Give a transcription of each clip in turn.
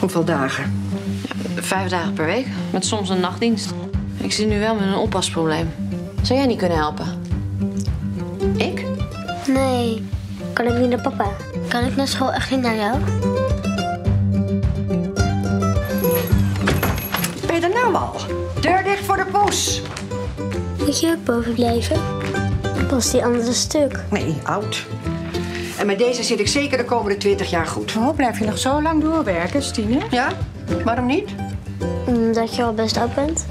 Hoeveel dagen? Vijf dagen per week, met soms een nachtdienst. Ik zit nu wel met een oppasprobleem. Zou jij niet kunnen helpen? Ik? Nee, kan ik niet naar papa? Kan ik naar school echt niet naar jou? Ben je er nou al? Deur dicht voor de poes. Moet je ook boven blijven? Pas die andere stuk. Nee, oud. En met deze zit ik zeker de komende 20 jaar goed. Oh, blijf je nog zo lang doorwerken, Stine? Ja? Waarom niet? Omdat je al best oud bent.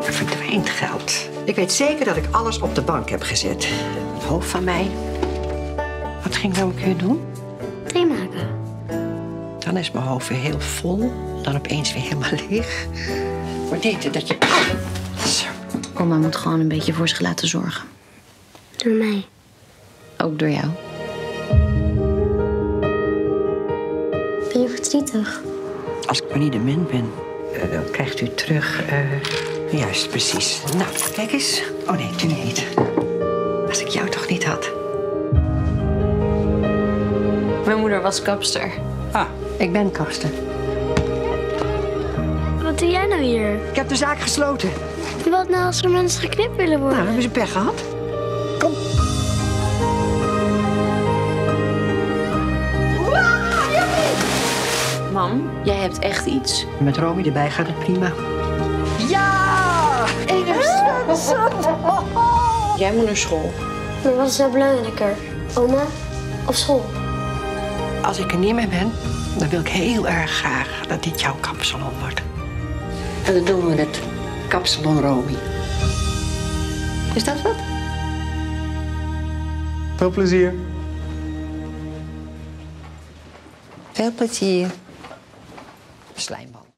Verdwijnt geld. Ik weet zeker dat ik alles op de bank heb gezet. Het hoofd van mij. Wat ging ik nou een keer doen? Thee maken. Dan is mijn hoofd weer heel vol. Dan opeens weer helemaal leeg. Maar dit, dat je... Oma moet gewoon een beetje voor zich laten zorgen. Door mij. Ook door jou. Ben je verdrietig? Als ik maar niet dement ben, eh, dan krijgt u terug. eh, juist, precies. Nou, kijk eens. Oh nee, toen niet. Als ik jou toch niet had. Mijn moeder was kapster. Ah, ik ben kapster. Wat doe jij nou hier? Ik heb de zaak gesloten. Wat nou als er mensen geknipt willen Nou, worden? hebben ze pech gehad. Mam, jij hebt echt iets. Met Romy erbij gaat het prima. Jij moet naar school. Maar wat is nou belangrijker? Oma of school? Als ik er niet meer ben, dan wil ik heel erg graag dat dit jouw kapsalon wordt. En dan doen we het kapsalon Romy. Is dat wat? Veel plezier. Veel plezier. Slijmbal.